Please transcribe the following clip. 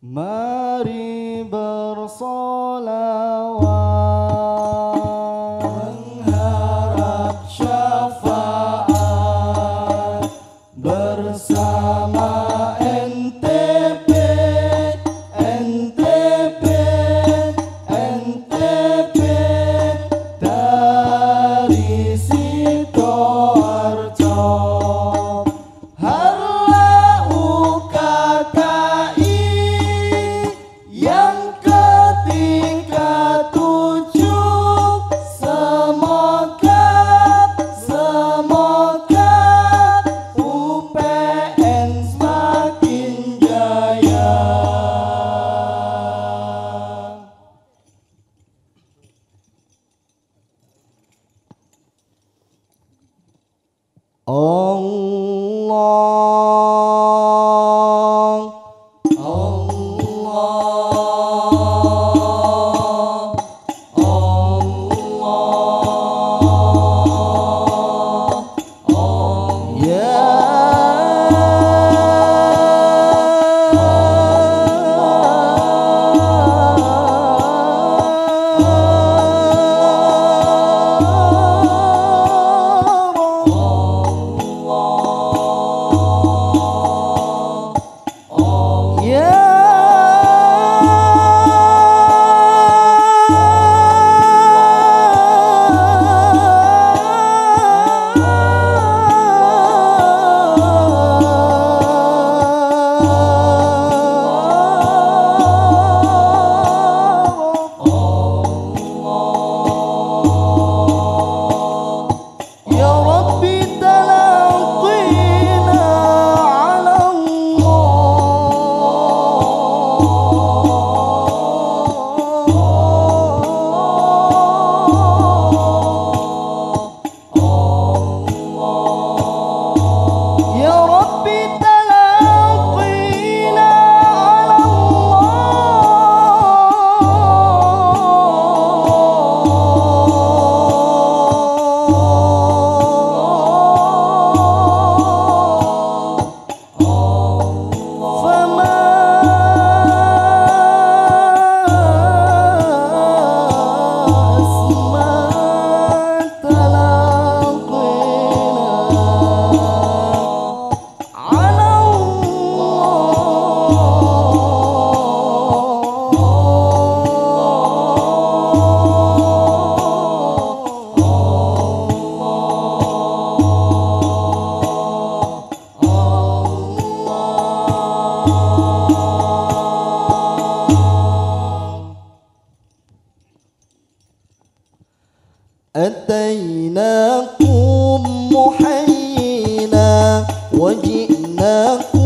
Mari bersolawat أتيناكم محيينا وجئناكم